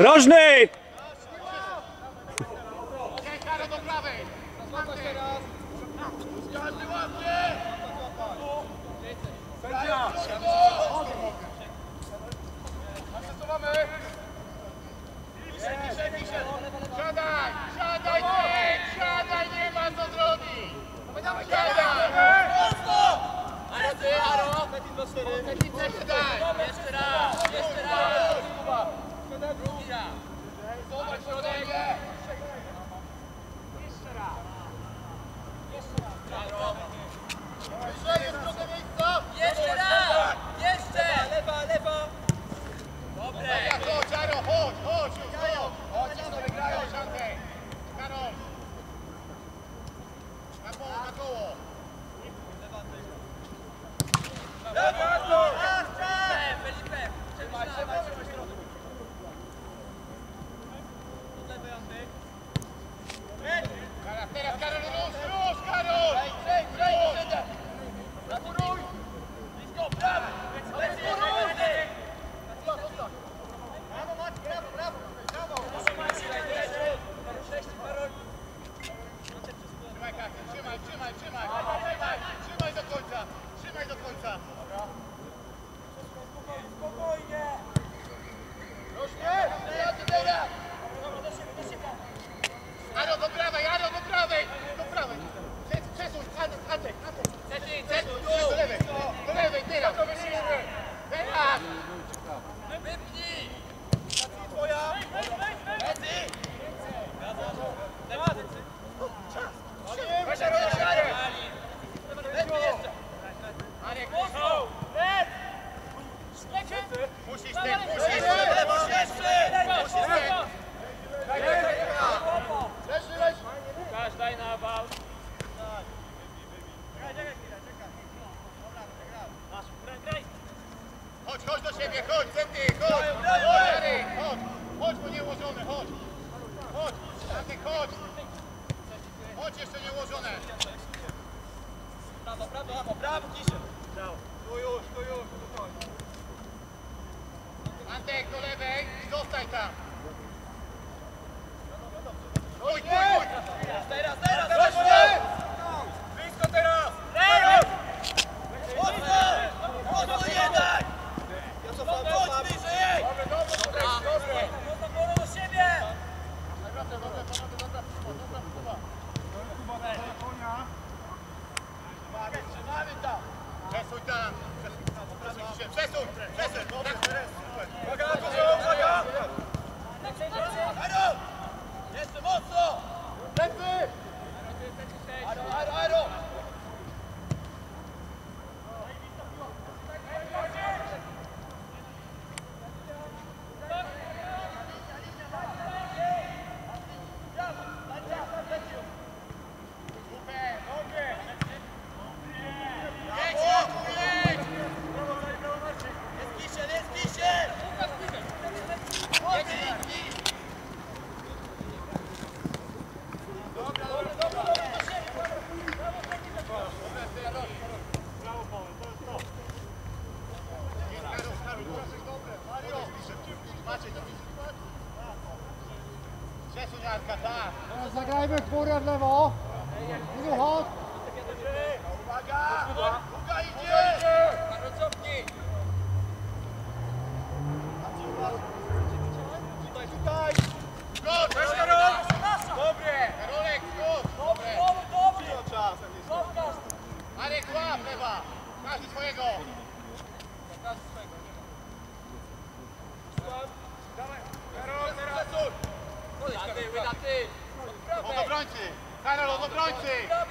Rożny! Motorrad level obrońcy!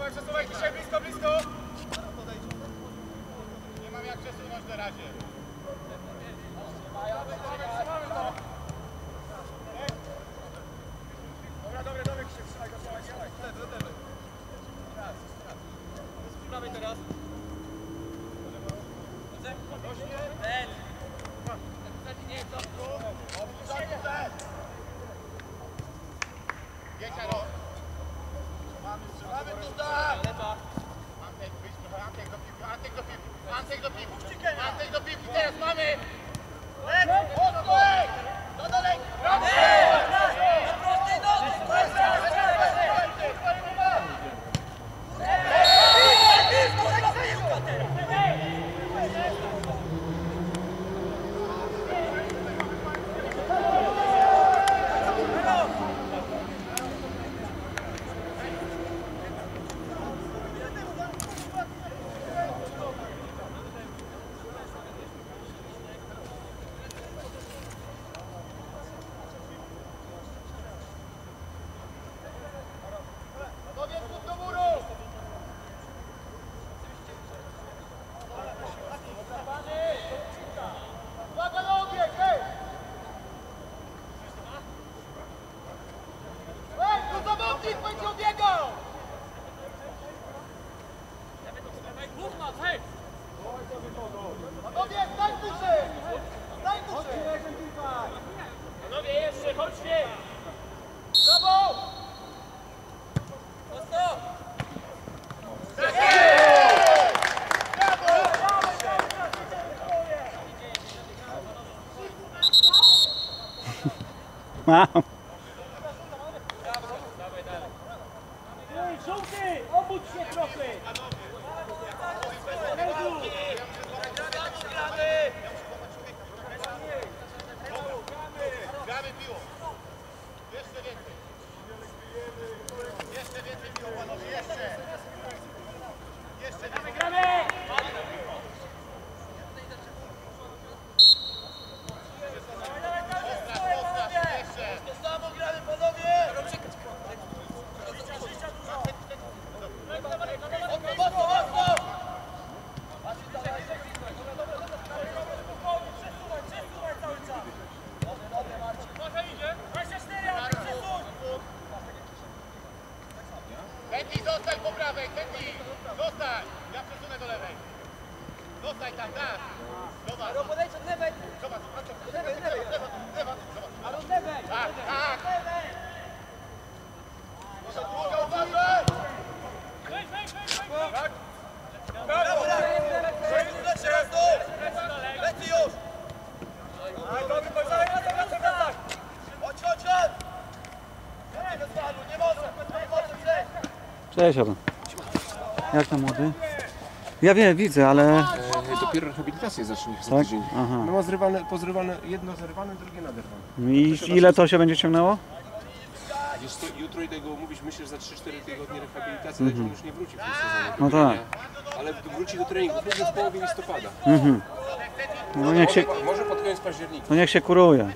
Przesuwaj, przesuwaj, dzisiaj blisko, blisko! Nie mam jak przesunąć na razie. Wow. Kendi, zostań po prawej, Kendi! Zostań! Ja przesunę do lewej. Zostań tam, tak! Zobacz. Ale podejdź od lewej! Zobacz, od lewej, od lewej, od lewej, Ale od lewej! Tak, tak! Od lewej! Może długo uważaj! Weź, weź, weź, weź! Tak? Brawo, brawo! Teraz do! Leci już! Cześć Adam. Jak tam młody? Ja wiem, widzę, ale... E, dopiero rehabilitację zacznie za Tak? tydzień. Aha. No ma zrywane, pozrywane, jedno zerwane, drugie naderwane. I ile to się będzie ciągnęło? Wiesz co, jutro idę go umówić, myślę, że za 3-4 tygodnie rehabilitacji, także on już nie wróci w tym sezonie. No tak. Ale wróci do treningu pewnie w połowie listopada. No niech się, Może, może pod koniec października. no niech się kuruje.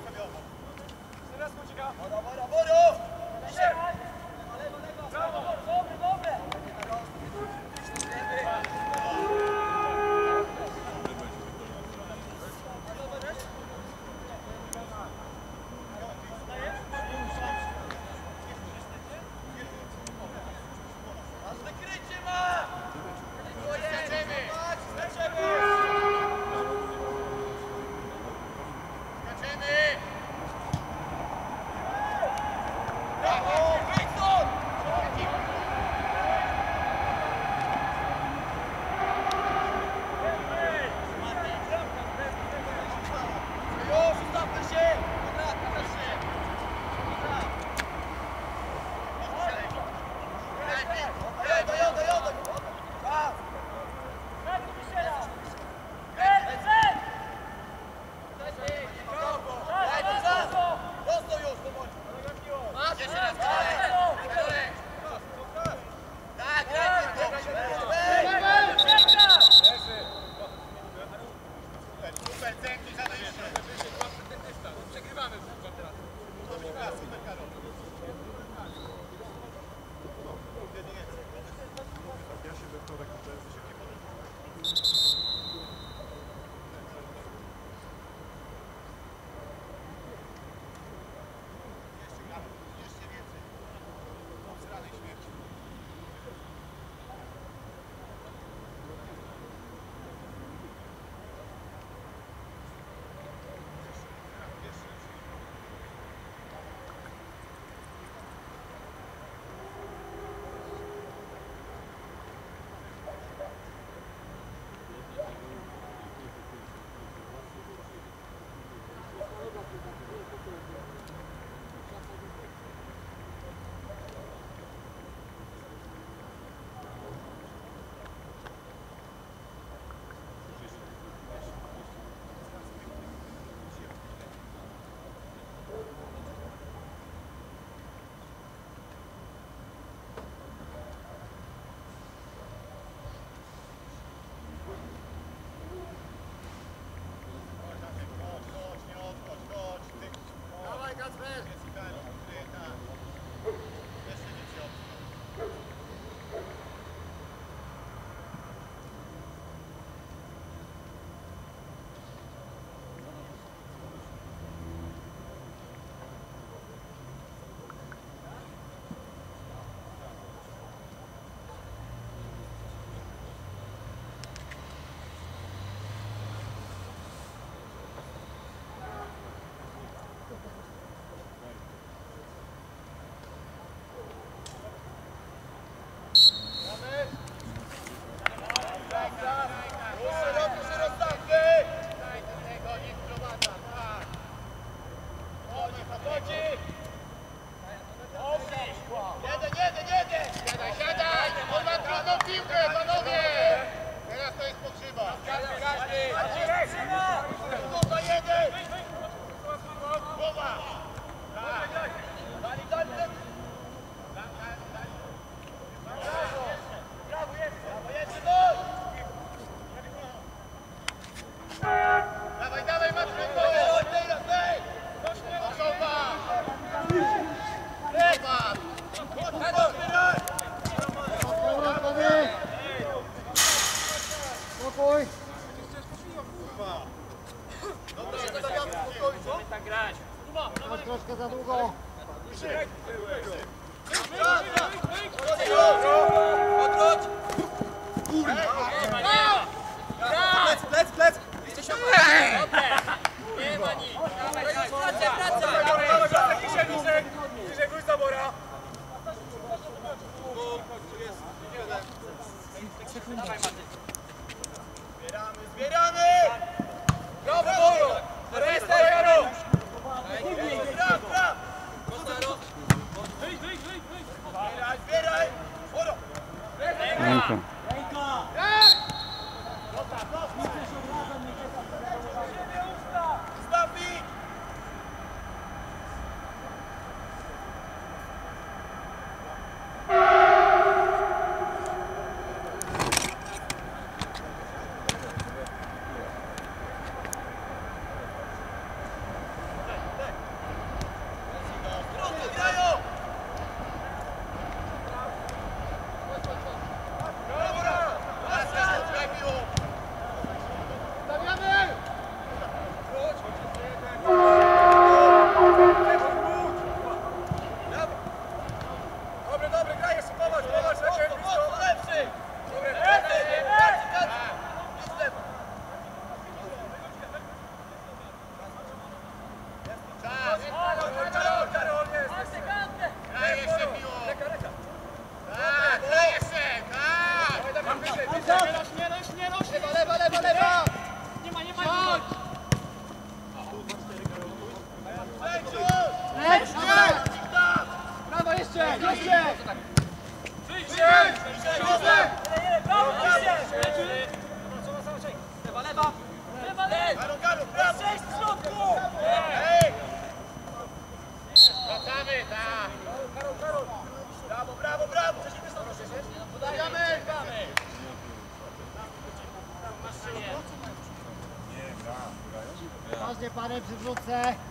That's.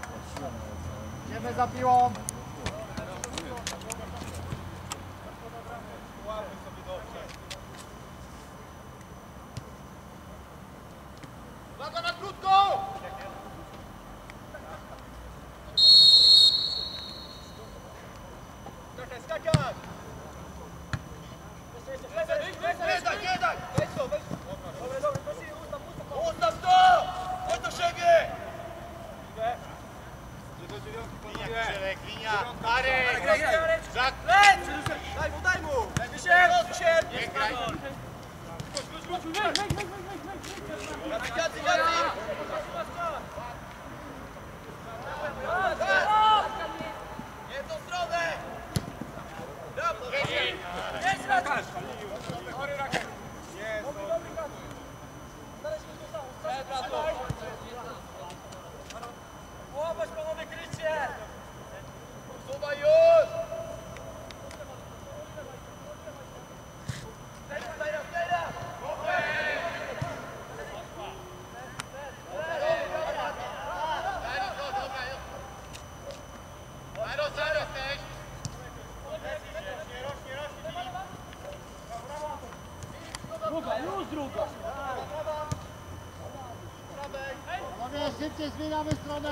Panowie, szybciej zmieniamy stronę.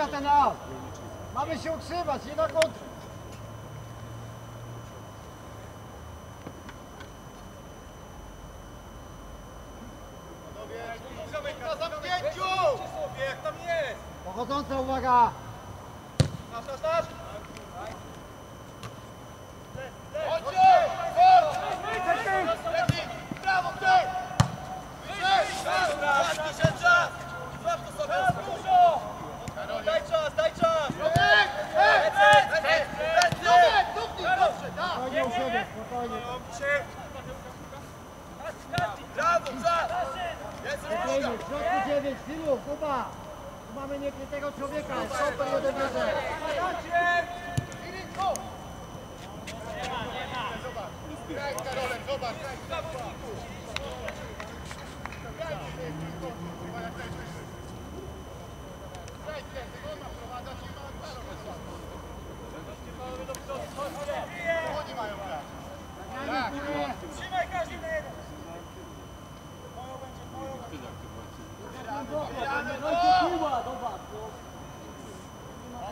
Maja ten A. Mamy się utrzymać, na końcu. spokojnie, w środku 9, Filu, Kuba. Tu mamy niekrytego człowieka, stopę i odebierze. Graj z Karolem, zobacz, graj z zawodniku. Graj z tym, kurwa, jak najwyżej. Graj z tym, on ma prowadzać i ma Karolę, zobacz. Oni mają grać. Tak, Trzymaj każdy na jeden.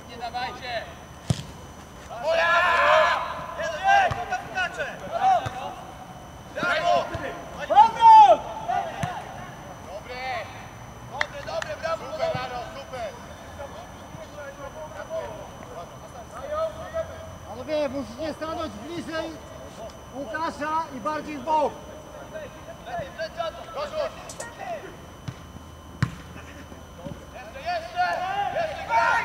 Nie dawajcie! Ola! Dobry! Dobry, brawo! Super, Rano, super! Panowie, musicie stanąć bliżej Łukasza i bardziej w bok! Lepiej, lepiej, lepiej! Yeah.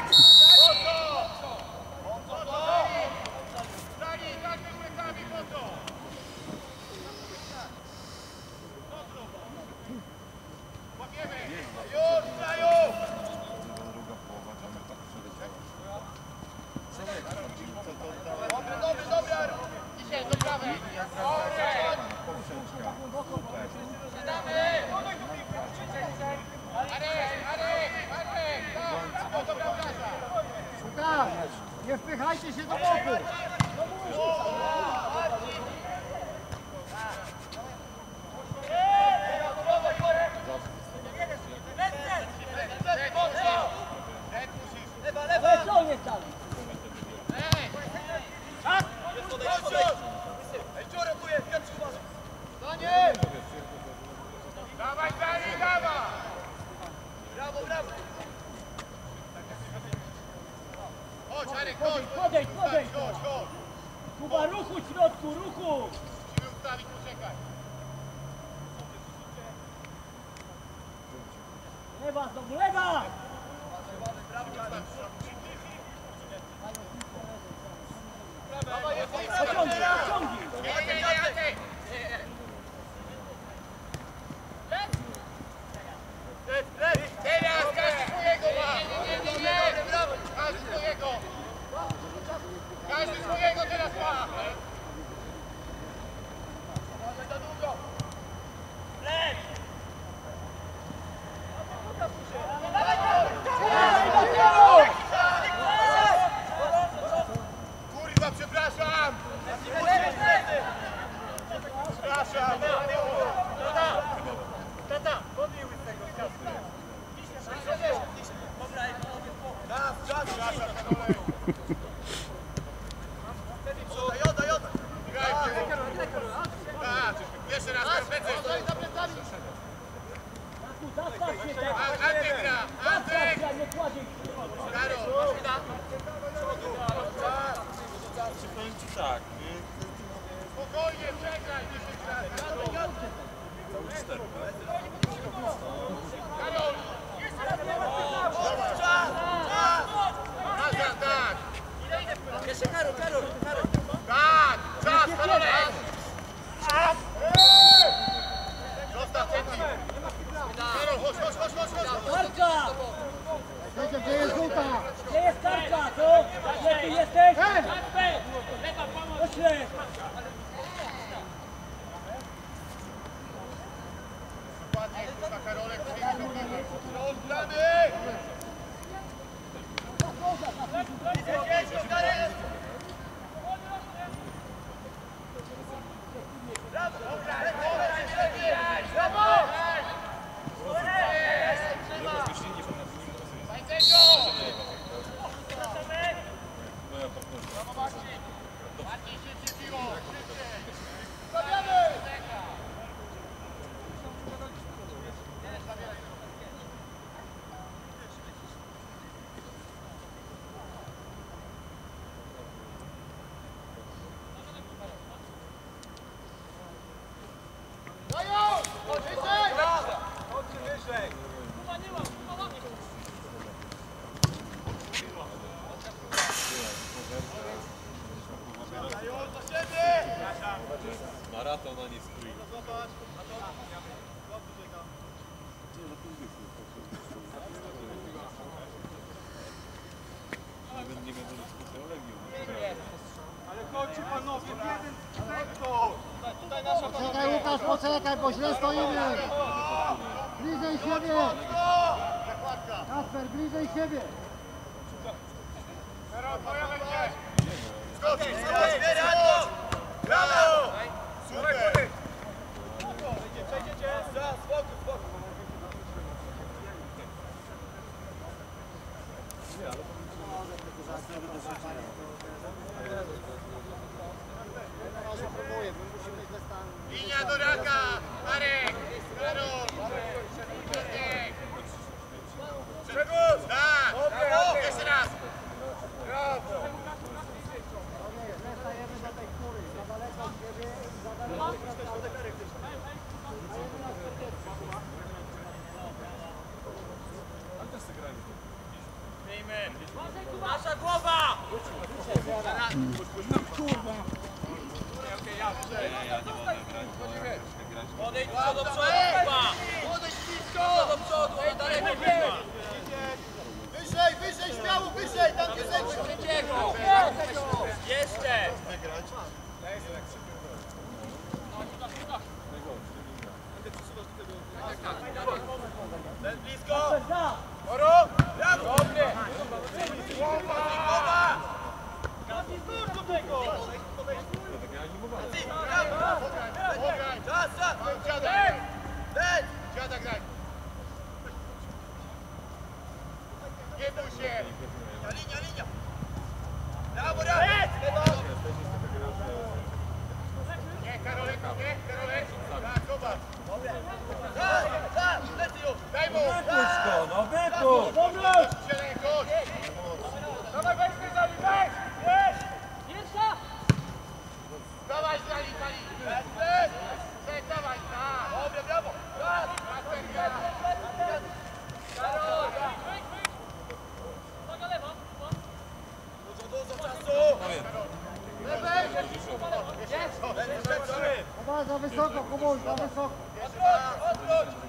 vai, Gigi do Bobo! Łukasz, poczekaj, bo źle stoimy. Bliżej siebie. Kasper, bliżej siebie. Odwróć! Odwróć!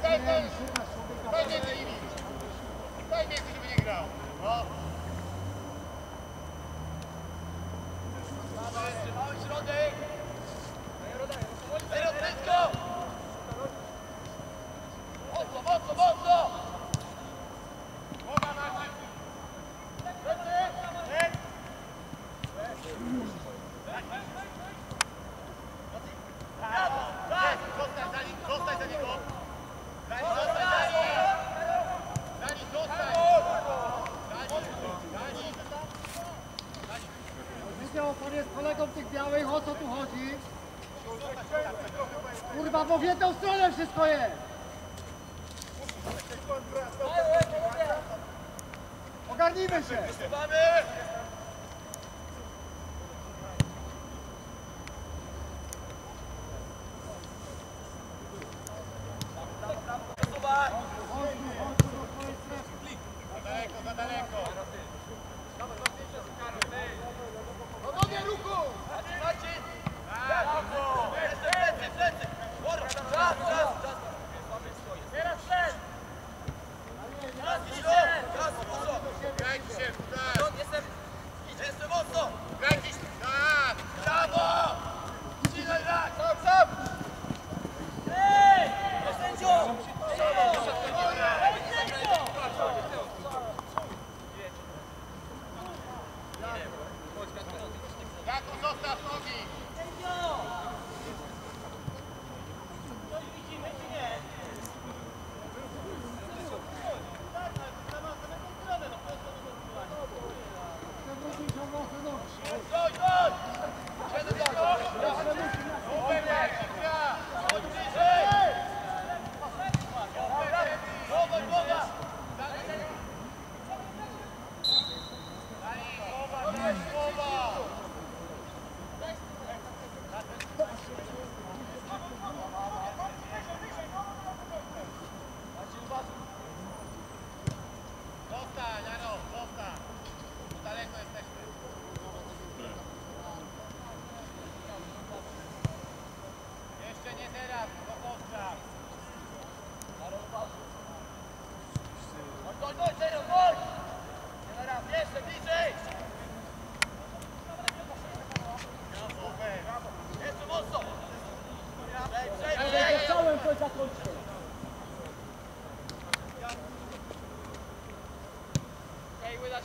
vai, vai, vai. w jedną stronę wszystko jest!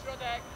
Rodek.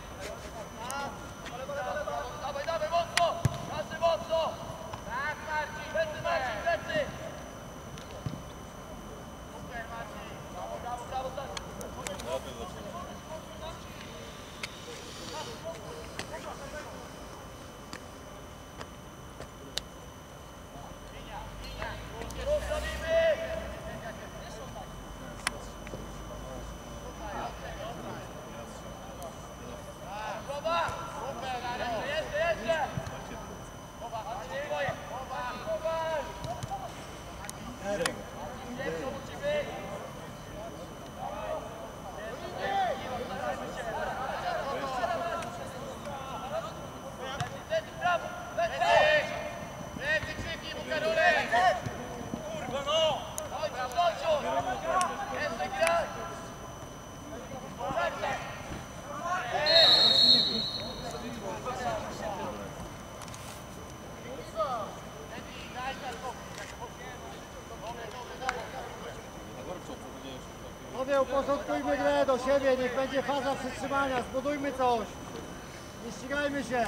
uporządkujmy grę do siebie, niech będzie faza przytrzymania, zbudujmy coś. Nie ścigajmy się.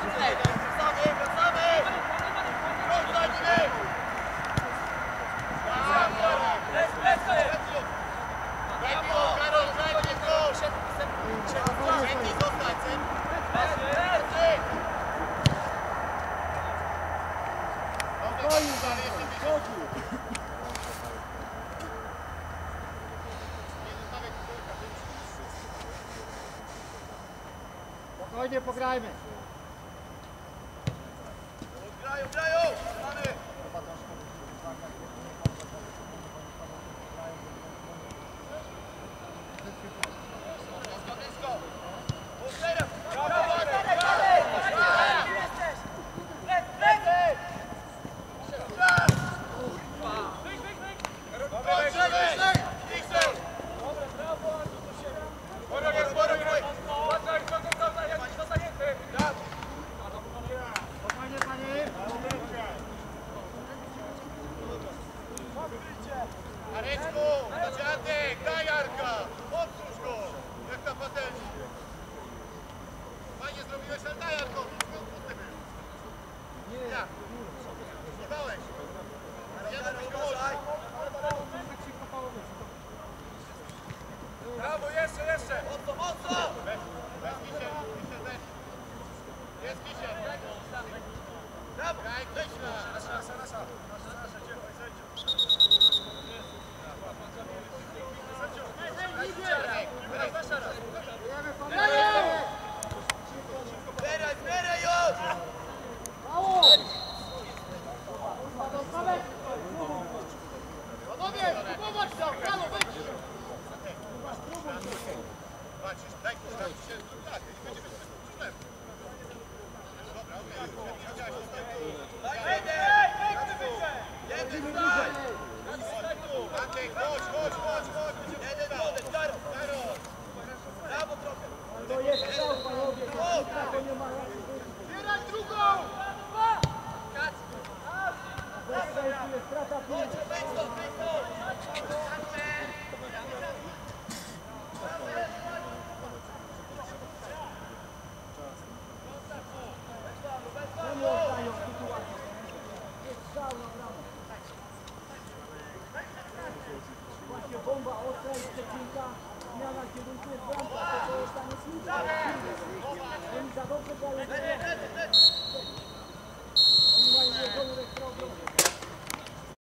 Thank you. Давай, Саша! Давай, Саша!